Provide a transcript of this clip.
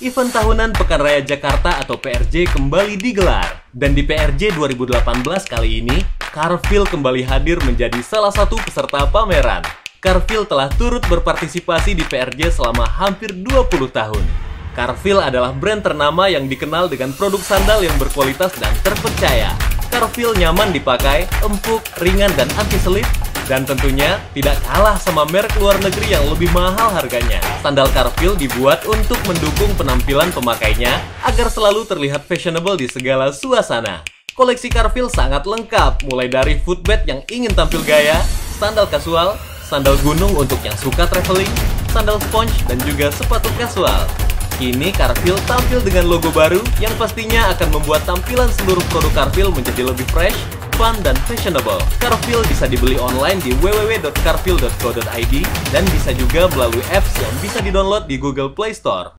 Event tahunan Pekan Raya Jakarta atau PRJ kembali digelar. Dan di PRJ 2018 kali ini, Carville kembali hadir menjadi salah satu peserta pameran. Carville telah turut berpartisipasi di PRJ selama hampir 20 tahun. Carville adalah brand ternama yang dikenal dengan produk sandal yang berkualitas dan terpercaya. Carville nyaman dipakai, empuk, ringan, dan anti-selip, dan tentunya tidak kalah sama merek luar negeri yang lebih mahal harganya. Sandal Carville dibuat untuk mendukung penampilan pemakainya agar selalu terlihat fashionable di segala suasana. Koleksi Carville sangat lengkap, mulai dari footbed yang ingin tampil gaya, sandal kasual, sandal gunung untuk yang suka traveling, sandal sponge, dan juga sepatu kasual. Kini Carville tampil dengan logo baru yang pastinya akan membuat tampilan seluruh produk Carville menjadi lebih fresh, fun, dan fashionable. Carville bisa dibeli online di www.carville.co.id dan bisa juga melalui apps yang bisa didownload di Google Play Store.